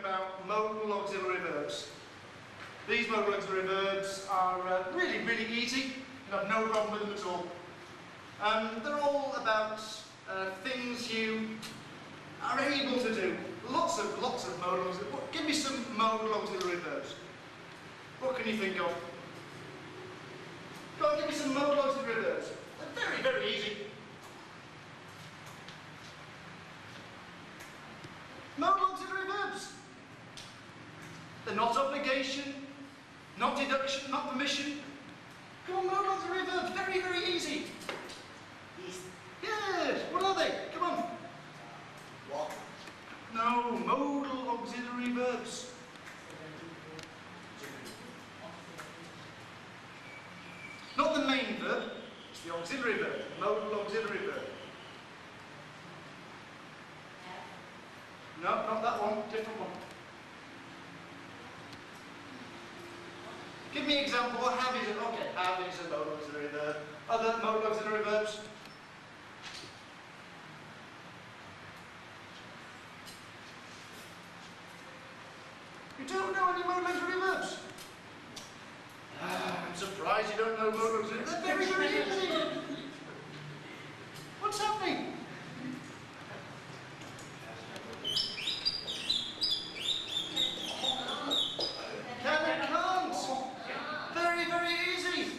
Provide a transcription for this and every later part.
about modal auxiliary verbs. These modal auxiliary verbs are uh, really, really easy and have no problem with them at all. Um, they're all about uh, things you are able to do. Lots of, lots of modal auxiliary Give me some modal auxiliary verbs. What can you think of? Go on, give me some modal auxiliary verbs. They're very, very easy. Modal auxiliary verbs. They're not obligation, not deduction, not permission. Come on, modal auxiliary verbs. Very, very easy. Yes. What are they? Come on. What? No, modal auxiliary verbs. Not the main verb, it's the auxiliary verb, the modal auxiliary verb. No, not that one, different one. Give me an example, what have is? Okay, have is a modal auxiliary verb. Other modal auxiliary verbs? You don't know any modal auxiliary verbs? Ah, I'm surprised you don't know modal auxiliary They're very, very easy. What's happening? Can and can't. Very, very easy.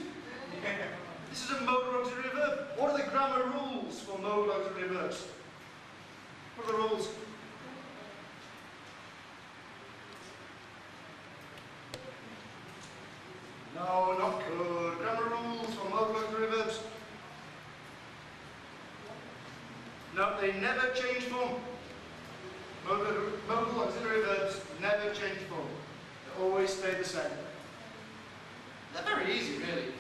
This is a modal auxiliary verb. What are the grammar rules for modal auxiliary verbs? What are the rules? No, not good. Grammar rules for modal auxiliary verbs. No, they never change form. Modal, modal auxiliary verbs never change form. They always stay the same. They're very easy, really.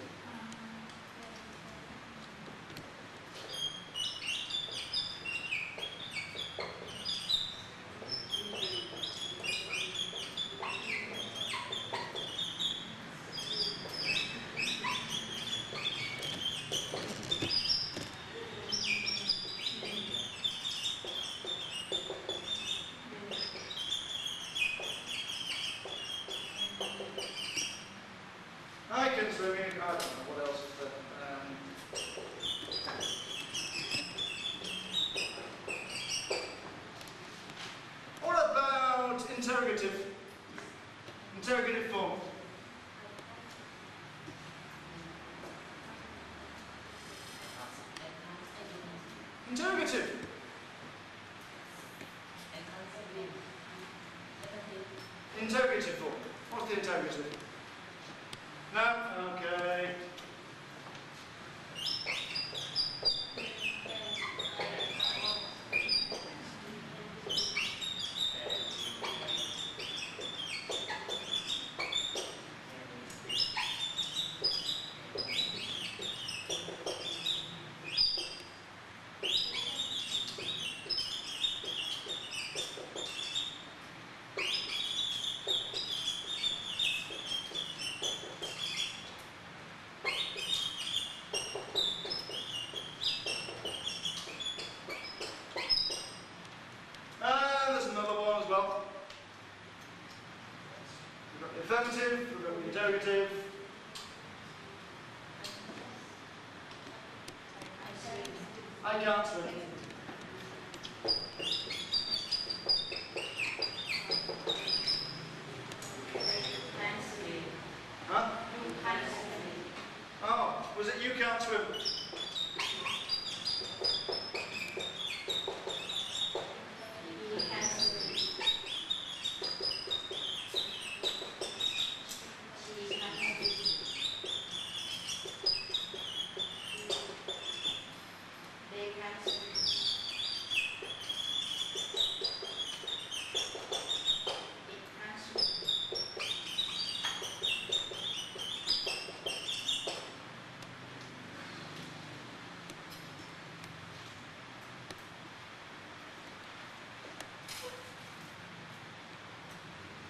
I can swim in, I don't know what else is there. Um, what about interrogative? Interrogative form.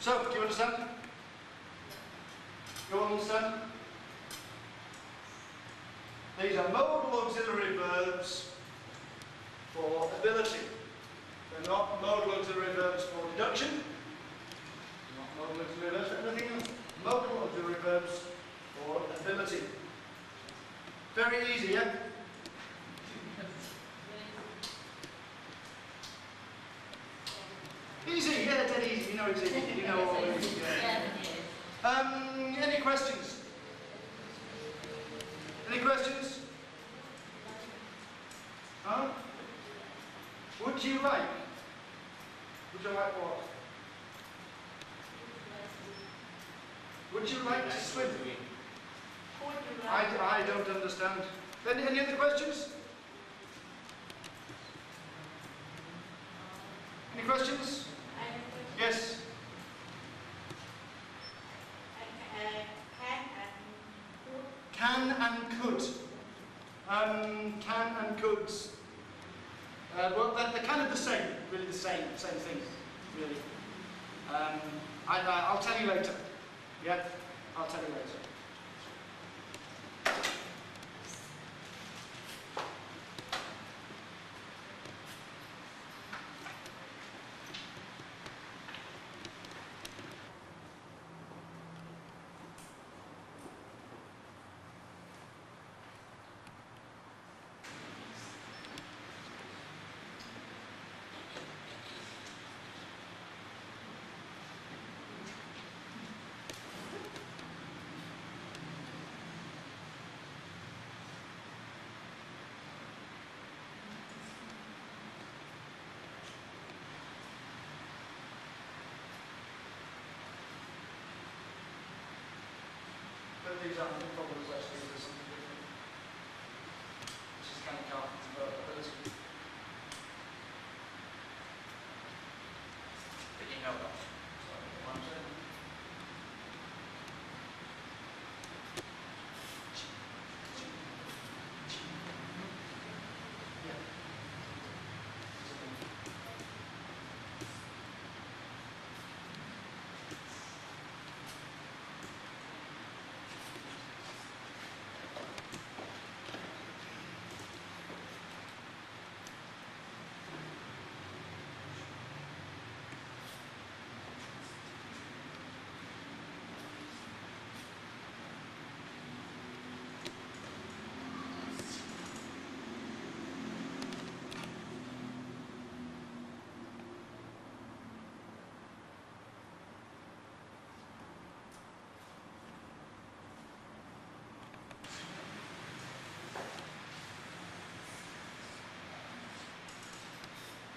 So, do you understand? Do you understand? These are modal auxiliary verbs for ability. They're not modal auxiliary verbs for deduction. Not modal auxiliary verbs for anything else. Modal auxiliary verbs for ability. Very easy, yeah? Easy, yeah, dead easy. You know it's easy. You know all these. Yeah. Um, any questions? Any questions? Huh? Would you like? Would you like what? Would you like to swim? I, I don't understand. Any, any other questions? Any questions? Yes. Can and could. Um, can and could. Uh, well, they're, they're kind of the same, really the same, thing, really. Um, I, I, I'll tell you later. Yeah, I'll tell you later. But these aren't the problems actually, there's something different. Which is kind of carpent's ability. But you know that. So, one, two. Yeah.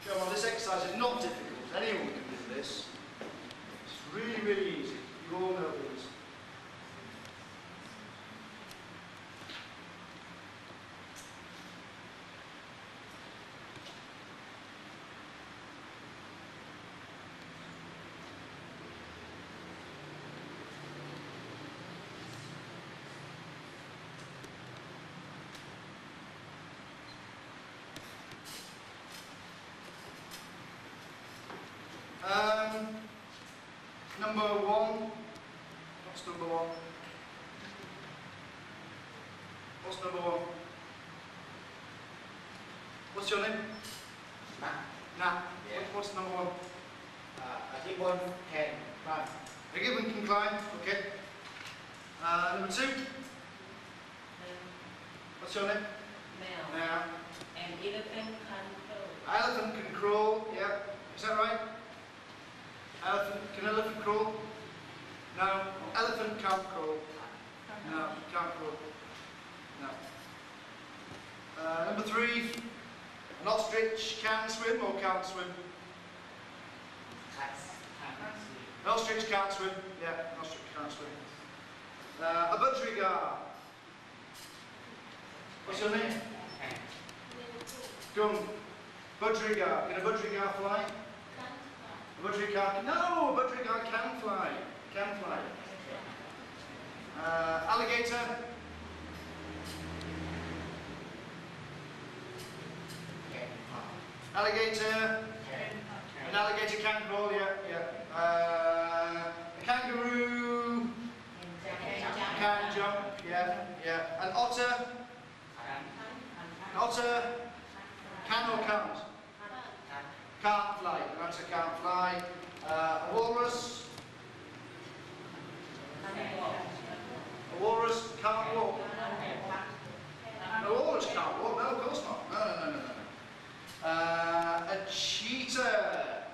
Come on, this exercise is not difficult. Anyone can do this. It's really, really easy. You all know these. Number one. What's number one? What's number one? What's your name? Nah. Nah. Yeah. What's number one? Uh, a gibbon can run. A gibbon can climb. Okay. Uh, number two. What's your name? Now. An elephant can go. Elephant can crawl. Yeah. Is that right? Elephant. Can elephant crawl? No. Elephant can't crawl. No, can't crawl. No. Uh, number three, an ostrich can swim or can't swim? Cats can see. An ostrich can't swim. Yeah, an ostrich can't swim. Uh, a budgerigar. What's your name? Gun. Budgerigar. Can a budgerigar fly? A budgerigar? No, a budgerigar can fly. Can fly. Uh, alligator. Alligator. An alligator can crawl, yeah, yeah. Uh, a kangaroo can jump, yeah, yeah. An otter, an otter can or can't? Can. Can't fly, an otter can't fly. Uh, a walrus. A walrus can't walk. A walrus can't walk. No, of course not. No, no, no, no, no. no. Uh, a cheetah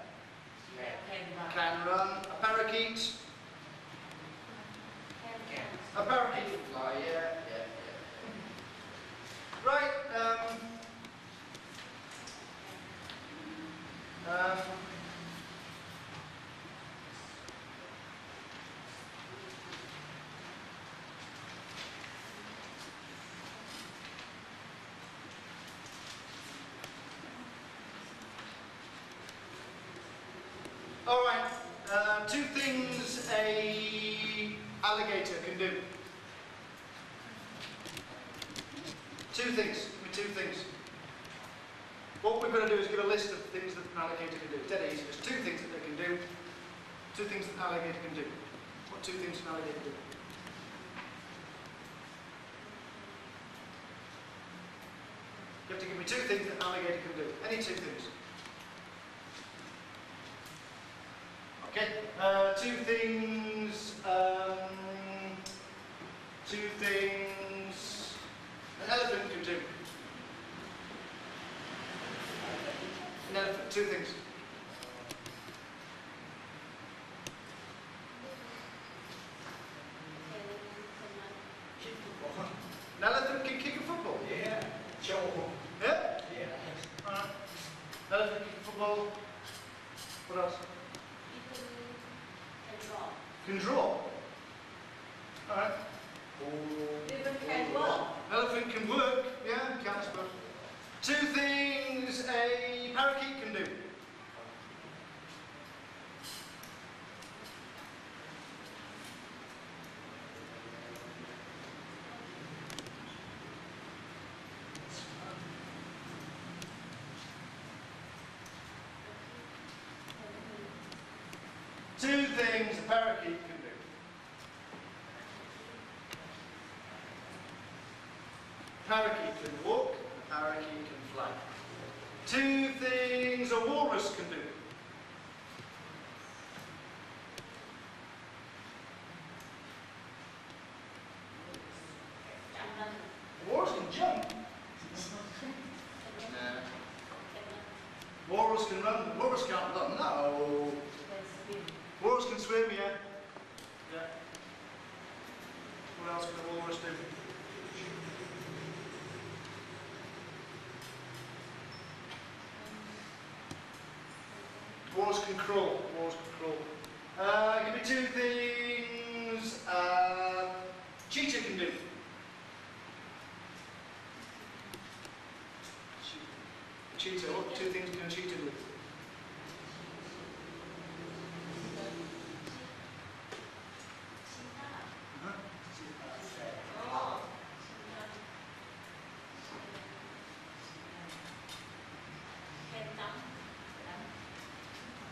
Can. can run. A parakeet. A parakeet can fly. Yeah, yeah, yeah. Right. Um. All right. Uh, two things a alligator can do. Two things. Two things. What we're going to do is give a list of things that an alligator can do. Dead easy. There's two things that they can do. Two things that an alligator can do. What two things an alligator do? You have to give me two things that an alligator can do. Any two things. Okay. Uh, two things. Um, two things. An elephant can do. An elephant. Two things. An elephant can kick a football. Yeah, show Yeah. Yeah. Alright. Elephant can kick a football. What else? Can draw. Alright. Even can walk. Elephant can work. Yeah, can I suppose. Two things a parakeet can do. Two things a parakeet can do. Parakeet can walk, a parakeet can fly. Two things a walrus can do. A walrus can jump. No. Walrus can run. Walrus can't run. No. Walrus can swim, yeah. Yeah. What else can a walrus do? Walrus can crawl. Walrus can crawl. Uh, me two things. Uh, cheetah can do. Cheetah. What two things can a cheetah do?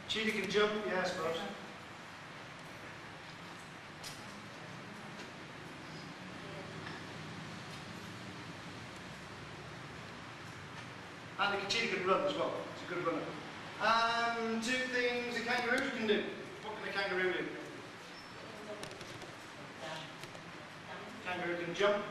Cheetah can jump. Yeah, I suppose. And the cheetah can run as well. It's a good runner. Um, two things a kangaroo can do. What can a kangaroo do? Kangaroo can jump.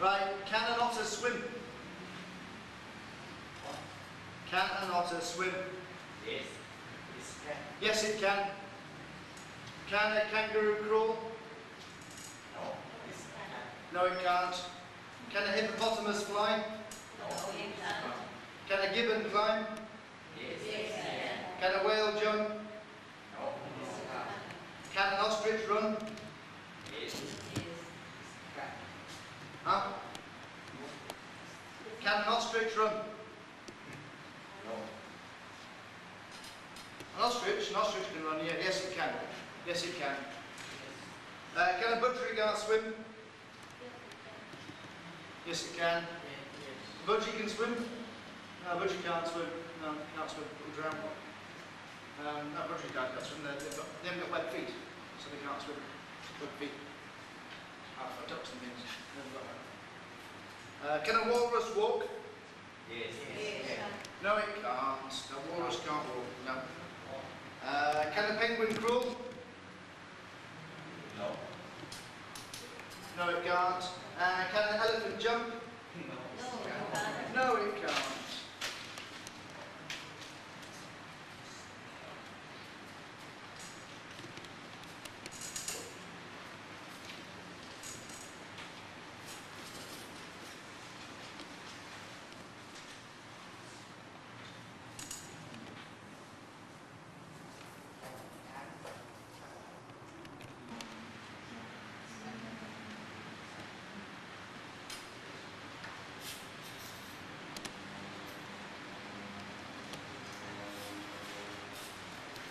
Right, can an otter swim? Can an otter swim? Yes. Yes, it can. Yes, it can. Can a kangaroo crawl? No. Yes, can. No, it can't. Can a hippopotamus fly? No. No, it can't. Can a gibbon climb? Yes. Yes, it Can a whale jump? No. Yes, can. Can an ostrich run? Yes. Yes. Can. Huh? Can an ostrich run? No. An ostrich? An ostrich can run, yeah. Yes, it can. Yes, it can. Uh, can a budgerigar swim? Yes, it can. Yes. Budgie can swim? No, budgie can't swim. No, can't swim. Will drown. Um, no, budgie can't, can't swim. They've got, they haven't got web feet, so they can't swim. Web feet. Ah, for ducks and things. Never got that. Uh, can a walrus walk? Yes. Yes. No, it can't. A walrus can't walk. No. Uh, can a penguin crawl? No. No, it can't. Uh, can an elephant jump? No. No, it can't.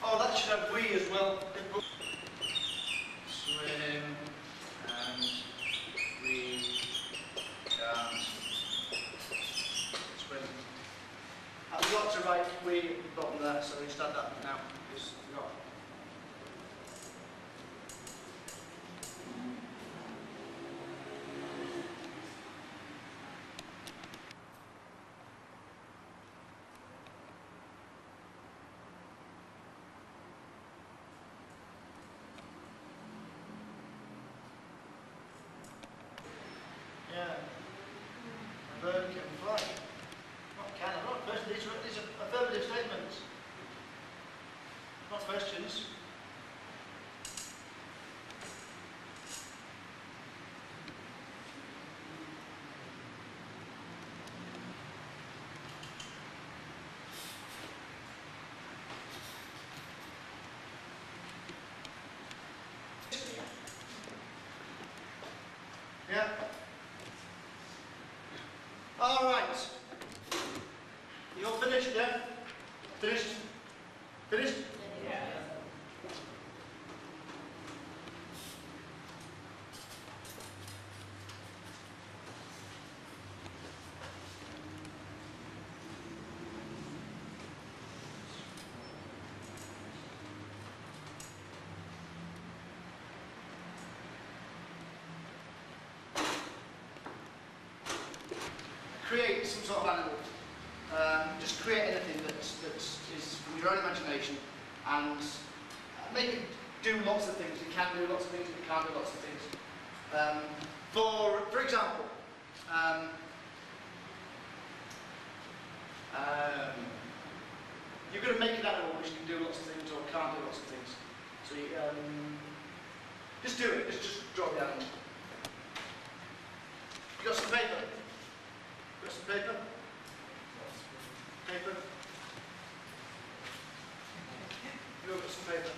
Oh, that should have we as well. Swim and we can't swim. I forgot to write we at the bottom there, so we start that now. Just forgot. Yeah. A bird can fly. Not can, not question. These are, these are affirmative statements. Not questions. Yeah. All right. You're finished, yeah? Finished? Finished? Yeah. Create some sort of animal. Um, just create anything that that is from your own imagination and make it do lots of things. It can do lots of things, it can't do lots of things. Um, for, for example, um, um, you're going to make an animal which can do lots of things or can't do lots of things. So you, um, just do it. Just, just draw the animal. You've got some paper? Some paper? Paper? You some paper?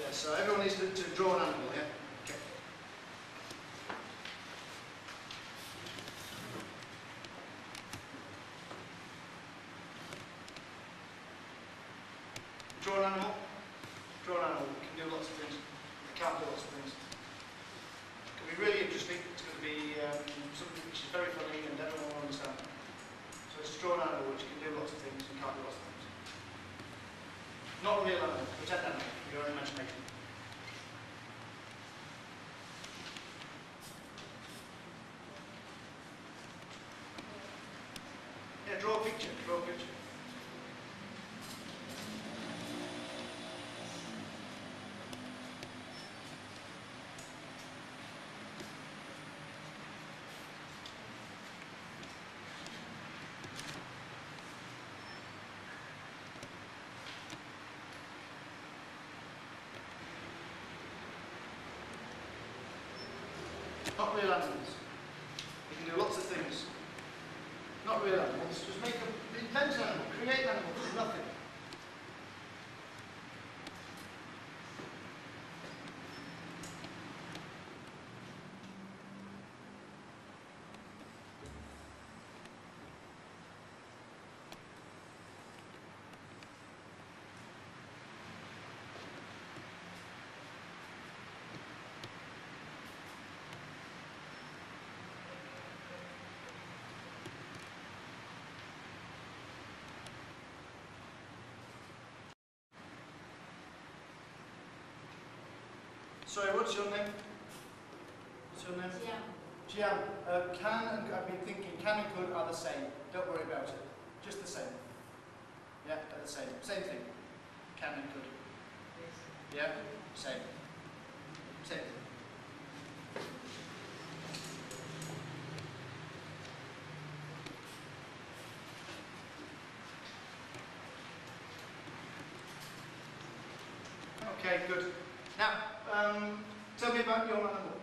Yeah, so everyone needs to, to draw an animal, yeah? Okay. Draw an animal. Draw an animal. It can do lots of things. It can't do lots of things. It can be really interesting. It's going to be um, something which is very funny and everyone will understand. So it's draw an animal which can do lots of things and can't do lots of things. Not a real animal, pretend animal, your own imagination. Yeah, draw a picture, draw a picture. Not real animals. You can do lots of things. Not real animals, just make a, invent an animal, create an animal from nothing. Sorry, what's your name? What's your name? Jiang. Jian, uh, can and I've been thinking can and could are the same. Don't worry about it. Just the same. Yeah, they're the same. Same thing. Can and could. Yeah, same. Same thing. Okay, good. Um, tell me about your animal.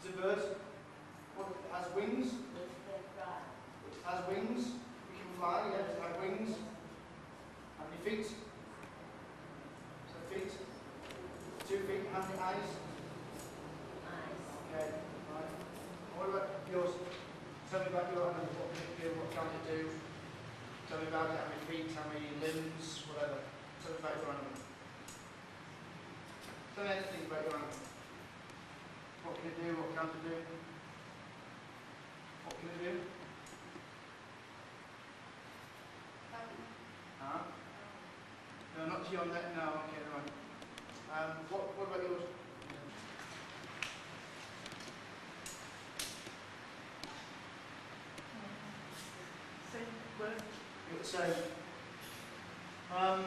Is it a bird? What, it has wings? It has wings. It can fly, yeah. Does it have wings? How many feet? So feet? Two feet. How many eyes? Okay. Right. What about yours? Tell me about your animal. What can it do? What can it do? Tell me about it. How many feet? How many limbs? Whatever. Tell me about your animal. Tell me anything about your animal. What can it it do? Huh? No, not to your neck. No, okay, no. Um, what, what about yours? The same. Um,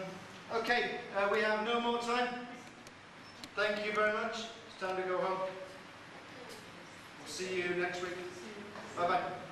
okay, uh, we have no more time. Thank you very much. It's time to go home. See you next week. Bye bye.